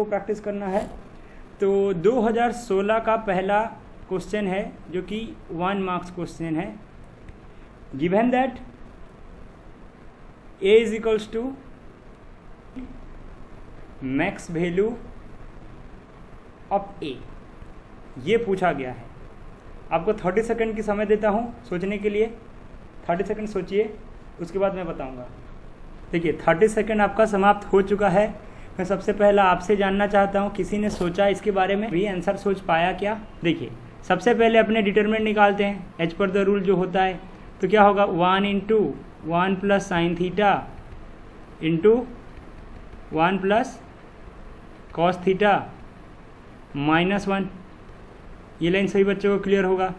को प्रैक्टिस करना है। तो 2016 का पहला क्वेश्चन है, जो कि वन मार्क्स क्वेश्चन है। Given that A is equals to max value of A ये पूछा गया है। आपको 30 सेकंड की समय देता हूँ सोचने के लिए। 30 सेकंड सोचिए, उसके बाद मैं बताऊँगा। देखिए 30 सेकंड आपका समाप्त हो चुका है। मैं सबसे पहला आपसे जानना चाहता हूँ, किसी ने सोचा इसके बारे में? भी आंसर सोच पाया क्या? देखिए, सबसे पहले अपने डिटरमिनेंट निकालते हैं। एच पर द रूल जो होता है तो क्या होगा? One into one plus sine theta into one plus cos theta minus one ये लाइन सभी बच्चों को क्लियर होगा।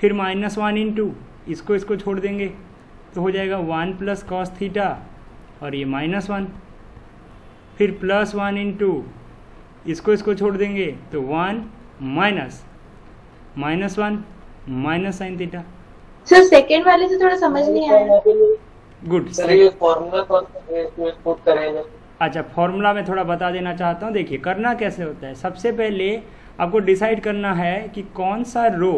फिर माइनस वन इंटू इसको इसको छोड़ देंगे तो हो जाएगा वन प्लस कॉस थीटा और ये माइनस वन फिर प्लस वन इन टू इसको इसको छोड़ देंगे तो one minus minus one minus sine theta sir second वाले से थोड़ा समझ नहीं आया। गुड सर ये फॉर्मूला कौन सा इसमें पुट करेंगे? अच्छा फॉर्मूला में थोड़ा बता देना चाहता हूँ। देखिए करना कैसे होता है? सबसे पहले आपको डिसाइड करना है कि कौन सा रो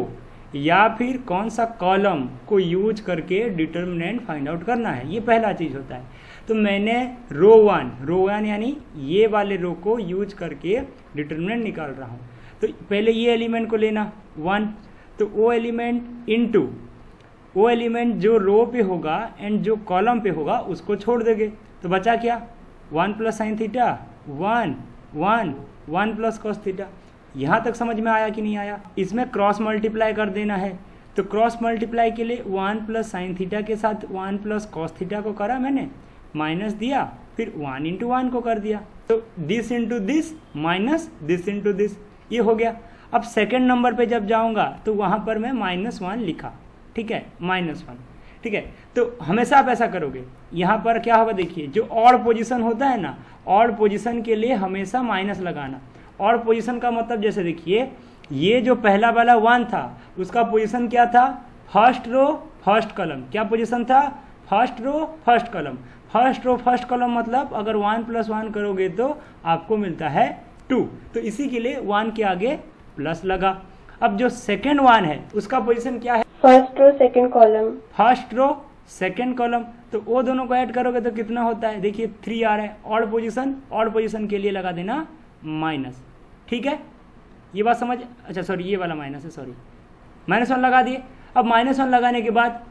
या फिर कौन सा कॉलम को यूज़ करके डिटर्मिनेंट फाइंड आउट करना है? ये पहला चीज़ होता है। तो मैंने रो वन रो वन यानी ये वाले रो को यूज़ करके डिटर्मिनेंट निकाल रहा हूँ। तो पहले ये एलिमेंट को लेना। वन तो वो एलिमेंट इनटू वो एलिमेंट जो रो पे होगा एंड जो कॉलम पे होगा, उसको छोड़ देंगे। तो बचा क्या? One plus sine theta, one one one plus cos theta. यहाँ तक समझ में आया कि नहीं आया? इसमें क्रॉस मल्टीप्लाई कर देना है। तो क्रॉस मल्टीप्लाई के लिए वन प्लस साइन थीटा के साथ वन प्लस कॉस थीटा को करा मैंने। माइनस दिया, फिर वन इंटू वन को कर दिया। तो this into this minus this into this ये हो गया। अब सेकेंड नंबर पे जब जाऊँगा तो वहाँ पर मैं माइनस वन लिखा। ठीक है? माइनस वन ठीक है? तो हमेशा आप ऐसा करोगे। यहाँ पर क्या होगा देखिए, जो ऑड पोजीशन होता है ना ऑड पोजीशन के लिए हमेशा माइनस लगाना। और पोजीशन का मतलब जैसे देखिए ये जो पहला वाला वन था उसका पोजीशन क्या था? फ़र्स्ट रो फ़र्स्ट कलम क्या पोजीशन था? First row first column first row first column मतलब अगर वन प्लस वन करोगे तो आपको मिलता है टू तो इसी के लिए वन के आगे प्लस लगा। अब जो सेकेंड वन है उसका पोजिशन क्या है? First row second column first row second column तो वो दोनों को ऐड करोगे तो कितना होता है? देखिए थ्री आ रहा है। ऑड पोजीशन ऑड पोजीशन के लिए लगा देना माइनस। ठीक है? ये बात समझ अच्छा सॉरी ये वाला माइनस है सॉरी माइनस वन लगा दिए। अब माइनस वन लगाने के बाद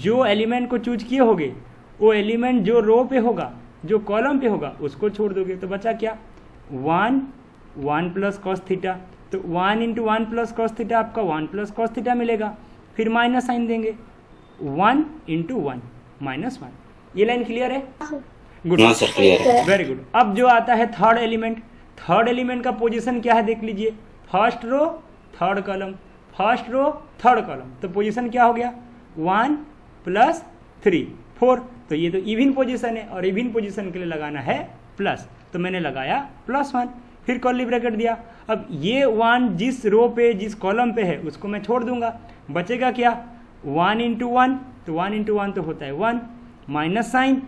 जो एलिमेंट को चूज़ किए होगे वो एलिमेंट जो रो पे होगा जो कॉलम पे होगा उसको छोड़ दोगे। तो बचा क्या? One one plus cos theta तो one into one plus cos theta आपका वन प्लस कॉस थीटा मिलेगा। फिर माइनस साइन देंगे। One into one minus one ये लाइन क्लियर है? Good sir clear very good अब जो आता है थर्ड एलिमेंट थर्ड एलिमेंट का पोजीशन क्या है देख लीजिए। First row third column first row third column तो पोजीशन क्या हो गया? वन प्लस थ्री फोर तो ये तो इविन पोजीशन है और इविन पोजीशन के लिए लगाना है प्लस तो मैंने लगाया प्लस वन फिर कॉली ब्रैकेट दिया। अब ये वन जिस रो पे, जिस कॉलम पे है, उसको मैं छोड़ दूँगा। बचेगा क्या? वन इंटू वन तो वन इंटू वन तो होता है one minus sine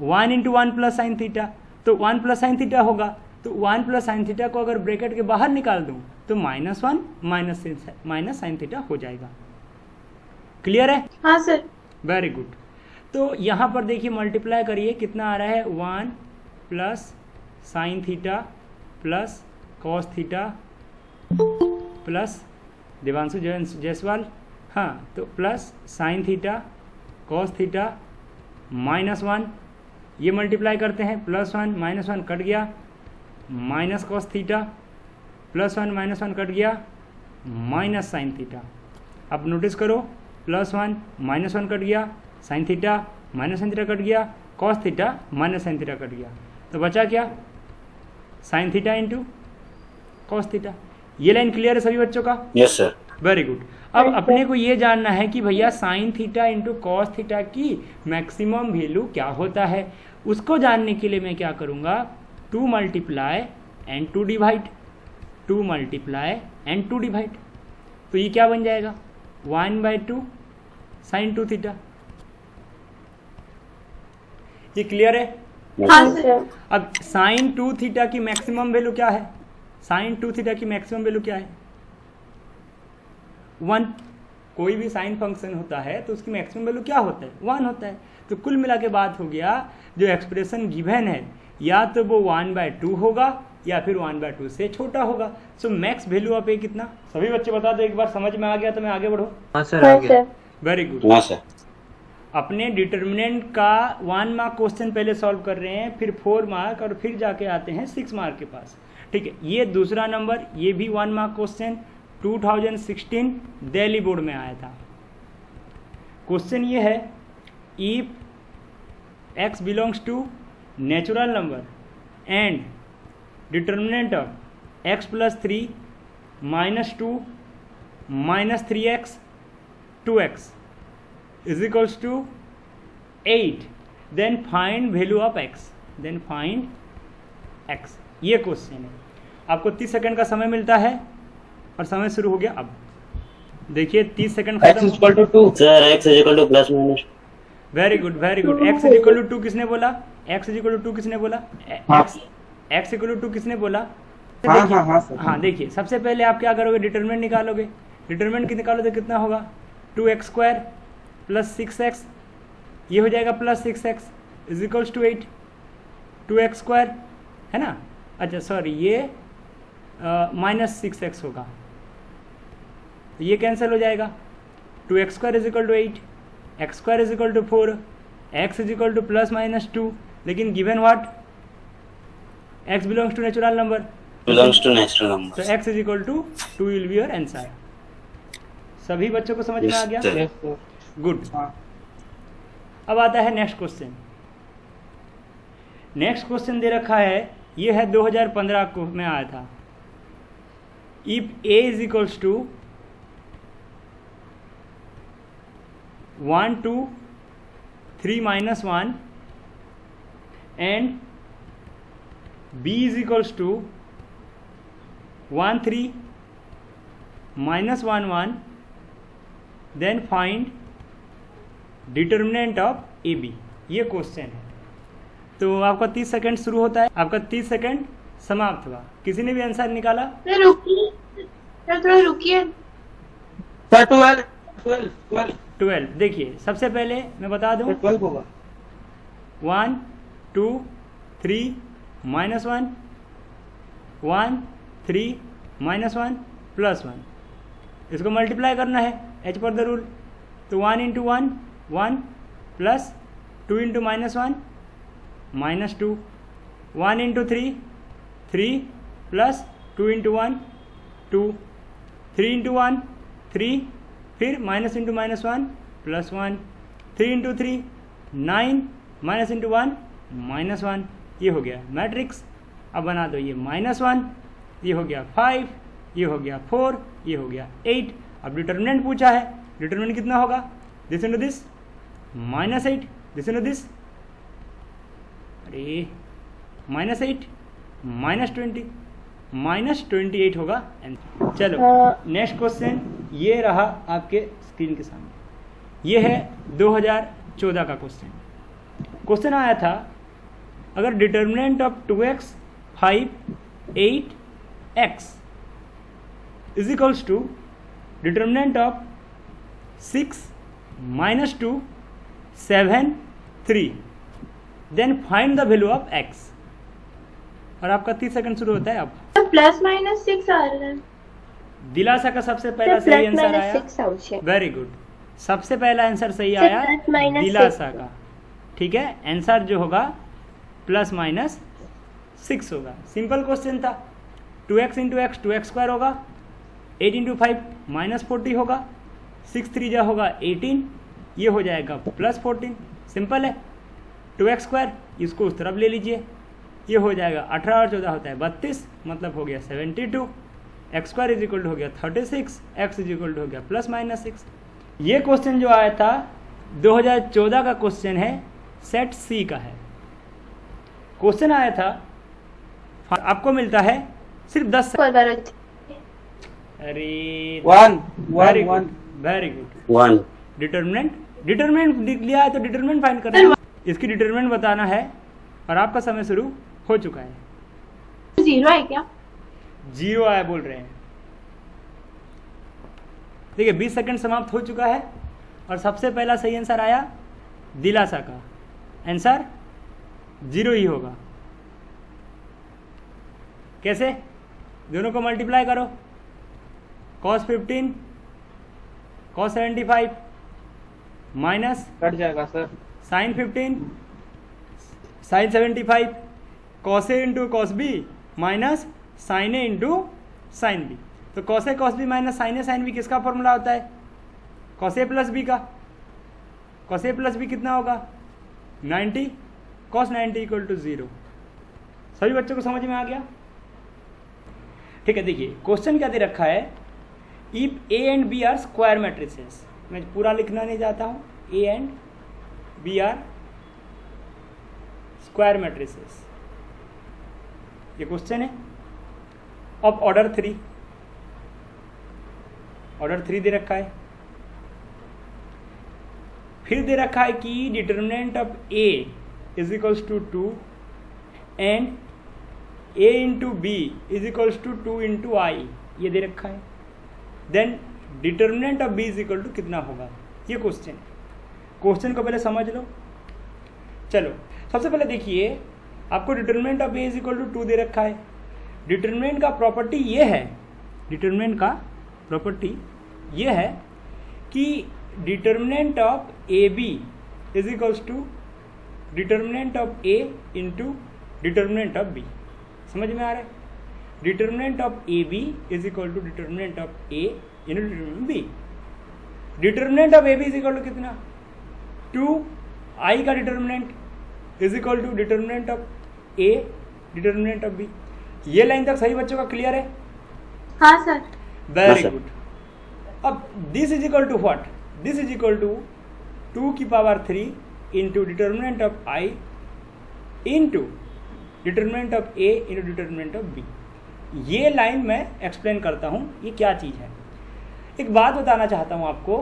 one into one plus sine theta तो वन प्लस साइन थीटा होगा। तो वन प्लस साइन थीटा को अगर ब्रैकेट के बाहर निकाल दूँ तो minus one minus minus sine theta हो जाएगा। क्लियर है? हाँ सर। Very good. तो यहाँ पर देखिए मल्टीप्लाई करिए कितना आ रहा है? One plus sine theta plus cos theta plus Devanshu Jaiswal हाँ तो plus sine theta cos theta minus one. ये मल्टीप्लाई करते हैं plus one minus one cut गया। Minus cos theta plus one minus one cut गया minus sine theta. अब notice करो plus one minus one cut गया sine theta minus sine theta cut गया cos theta minus sine theta cut गया। तो बचा क्या? Sine theta into cos theta. ये लाइन क्लियर है सभी बच्चों का? यस सर वेरी गुड अब अपने को ये जानना है कि भैया sine theta into cos theta की मैक्सिमम वैल्यू क्या होता है? उसको जानने के लिए मैं क्या करूँगा? Two multiply and two divide two multiply and two divide. तो ये क्या बन जाएगा? One by two sine two theta. ये क्लियर है? हाँ अब साइन टू थीटा की मैक्सिमम वैल्यू क्या है? साइन टू थीटा की मैक्सिमम वैल्यू क्या है? वन कोई भी साइन फ़ंक्शन होता है तो उसकी मैक्सिमम वैल्यू क्या होता है? वन होता है। तो कुल मिला के बात हो गया जो एक्सप्रेशन गिवन है या तो वो वन बाय टू होगा या फिर वन बाय टू से छोटा होगा। So max value of A कितना सभी बच्चे बता दो एक बार समझ में आ गया तो मैं आगे बढ़ो? हाँ सर आ गया। सर वेरी गुड हाँ सर अपने डिटर्मिनेंट का वन मार्क क्वेश्चन पहले सॉल्व कर रहे हैं फिर फोर मार्क और फिर जाके आते हैं सिक्स मार्क के पास। ठीक है ये दूसरा नंबर ये भी one mark question 2016 Delhi board में आया था। क्वेश्चन ये है if x belongs to natural number and determinant of x plus three minus two minus three x two x is equals to 8 then find value of x then find x ये question है। आपको 30 second का समय मिलता है और समय शुरू हो गया अब। देखिए 30 second x is equal to two sir x is equal to plus minus very good very good x is equal to two किसने बोला? इज़ इक्वल टू टू किसने बोला? एक्स इक्वल टू किसने बोला? हाँ देखिए- हाँ हाँ हाँ देखिए सबसे पहले आप क्या करोगे? डिटरमिनेंट निकालोगे। डिटरमिनेंट निकालोगे कितना होगा? Two x square plus six x ये हो जाएगा plus six x is equals to eight two x square है ना? अच्छा सॉरी ये माइनस सिक्स एक्स होगा। तो ये कैंसिल हो जाएगा। Two x square is equal to eight x square is equal to four x is equal to plus minus two लेकिन given what x belongs to natural number belongs to natural तो number x is equal to two will be your answer सभी बच्चों को समझ में आ गया? Good अब आता है नेक्स्ट क्वेश्चन नेक्स्ट क्वेश्चन दे रखा है ये है 2015 को में आया था। If A is equals to one two three minus one and b is equals to one three minus one one then find determinant of A B ये क्वेश्चन है। तो आपका 30 सेकंड शुरू होता है। आपका 30 सेकंड समाप्त हुआ। किसी ने भी आंसर निकाला? रुकिए। ट्वेल्व ट्वेल्व ट्वेल्व 12 देखिए सबसे पहले मैं बता दूँ। ट्वेल्व होगा। One two, three minus one one three minus one plus one इसको मल्टीप्लाई करना है एच पर द रूल तो one into one one plus two into minus one minus two one into three three plus two into one two three into one three फिर minus into minus one plus one three into three nine minus into one minus one ये हो गया matrix. अब बना दो ये minus one ये हो गया फाइव ये हो गया फोर ये हो गया एट। अब डिटर्मिनेंट पूछा है डिटर्मिनेंट कितना होगा? This into this minus eight this into this अरे minus eight minus twenty minus twenty eight होगा। आंसर। चलो। नेक्स्ट क्वेश्चन ये रहा आपके स्क्रीन के सामने। ये है 2014 का क्वेश्चन क्वेश्चन आया था अगर determinant of two x five eight x is equals to determinant of six minus two seven three then find the value of x और आपका तीस सेकंड शुरू होता है अब। प्लस माइनस सिक्स आ रहा है। दिलासा का सबसे पहला सही आंसर आया। वेरी गुड सबसे पहला आंसर सही आया दिलासा का। ठीक है? आंसर जो होगा प्लस माइनस सिक्स होगा। सिंपल क्वेश्चन था। Two x into x, two x square होगा। Eight into five, minus forty होगा। सिक्स थ्री जा होगा, एटीन। ये हो जाएगा प्लस फोर्टीन। सिंपल है। टू एक्स स्क्वायर, इसको उस तरफ़ ले लीजिए। ये हो जाएगा अठारह और चौदह होता है बत्तीस मतलब हो गया seventy two. X square is equal हो गया thirty six, x is equal हो गया प्लस माइनस सिक्स। ये क्वेश्चन जो आया था 2014 का क्वेश्चन है, सेट सी का है। क्वेश्चन आया था। आपको मिलता है सिर्फ़ दस अरे one very good very good one determinant determinant लिख लिया है तो डिटर्मिनेंट फाइंड करना इसकी डिटर्मिनेंट बताना है और आपका समय शुरू हो चुका है। ज़ीरो है क्या? ज़ीरो आया बोल रहे हैं। ठीक है बीस सेकंड समाप्त हो चुका है और सबसे पहला सही आंसर आया दिलासा का। आंसर ज़ीरो ही होगा। कैसे? दोनों को मल्टीप्लाई करो। कॉस 15 कॉस 75 माइनस कट जाएगा sir sine 15 sine 75 cos A into cos B minus sine A into sine B तो cos A cos B minus sine A sine B किसका फॉर्मूला होता है? कॉस ए प्लस बी का। Cos A plus B कितना होगा? 90 cos 90 equal to zero सभी बच्चों को समझ में आ गया? ठीक है, देखिए क्वेश्चन क्या दे रखा है? If A and B are square matrices मैं पूरा लिखना नहीं चाहता हूँ। A and B are square matrices ये क्वेश्चन है। अब ऑर्डर थ्री ऑर्डर थ्री दे रखा है। फिर दे रखा है कि determinant of A is equals to two and A into B is equals to two into I ये दे रखा है। Then determinant of B is equal to कितना होगा? ये क्वेश्चन क्वेश्चन को पहले समझ लो। चलो, सबसे पहले देखिए, आपको determinant of A is equal to two दे रखा है। डिटर्मिनेंट का प्रॉपर्टी ये है। डिटर्मिनेंट का प्रॉपर्टी ये है कि determinant of A B is equals to determinant of A into determinant of B समझ में आ रहा है? Determinant of A B is equal to determinant of A into determinant B determinant of A B is equal to कितना? Two I का determinant is equal to determinant of A determinant of B ये line तक सही बच्चों का clear है? हाँ sir very good अब this is equal to what this is equal to two की power three into determinant of I into determinant of A into determinant of B ये लाइन मैं एक्सप्लेन करता हूँ, ये क्या चीज़ है। एक बात बताना चाहता हूँ आपको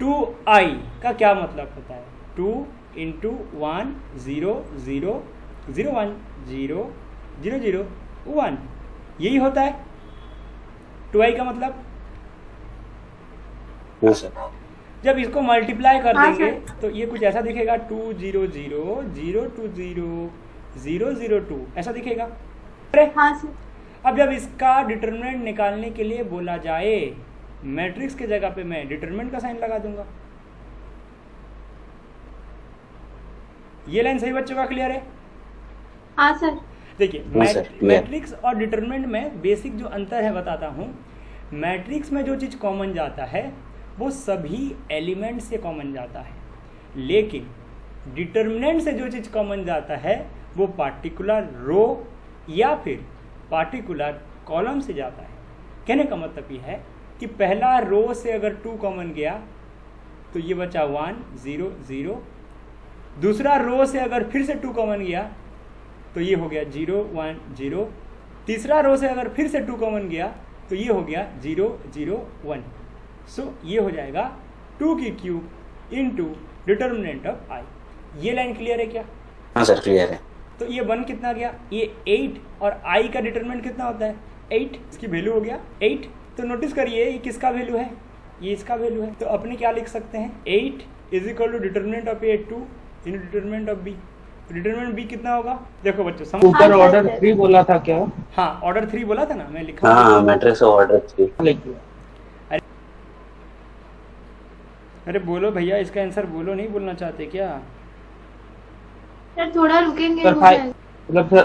टू आई का क्या मतलब होता है? Two into one zero zero zero one zero zero zero one यही होता है? टू आई का मतलब? जब इसको मल्टीप्लाई कर हाँ, देंगे सर। तो ये कुछ ऐसा दिखेगा two zero zero zero two zero zero zero two ऐसा दिखेगा। अरे हाँ अब जब इसका डिटर्मिनेंट निकालने के लिए बोला जाए मैट्रिक्स के जगह पे मैं डिटर्मिनेंट का साइन लगा दूँगा। ये लाइन सही बच्चों का क्लियर है? हाँ सर। देखिए हाँ। मैट्रिक्स और डिटरमिनेंट में बेसिक जो अंतर है बताता हूँ। मैट्रिक्स में जो चीज़ कॉमन जाता है वो सभी एलिमेंट से कॉमन जाता है। लेकिन डिटर्मिनेंट से जो चीज़ कॉमन जाता है, वो पार्टिकुलर रो या फिर पार्टिकुलर कॉलम से जाता है। कहने का मतलब ये है कि पहला रो से अगर टू कॉमन गया तो ये बचा वन, ज़ीरो ज़ीरो। दूसरा रो से अगर फिर से टू कॉमन गया तो ये हो गया ज़ीरो, वन, ज़ीरो। तीसरा रो से अगर फिर से टू कॉमन गया तो ये हो गया zero zero, one. So so, ये हो जाएगा टू की cube into determinant of I ये लाइन क्लियर है क्या? हाँ सर क्लियर है। तो ये वन कितना गया? ये एट और आई का डिटरमिनेंट कितना होता है? एट इसकी वैल्यू हो गया एट तो नोटिस करिए ये किसका वैल्यू है? ये इसका वैल्यू है। तो अपने क्या लिख सकते हैं? Eight is equal to determinant of A two in determinant of B determinant B कितना होगा? देखो बच्चों समझ ऊपर ऑर्डर थ्री बोला था क्या? हाँ ऑर्डर थ्री बोला था ना? मैं लिखा हाँ। मैट्रिक्स ऑर्डर थ्री लिख दिया। अरे बोलो भैया इसका आंसर बोलो नहीं बोलना चाहते क्या? सर थोड़ा रुकेंगे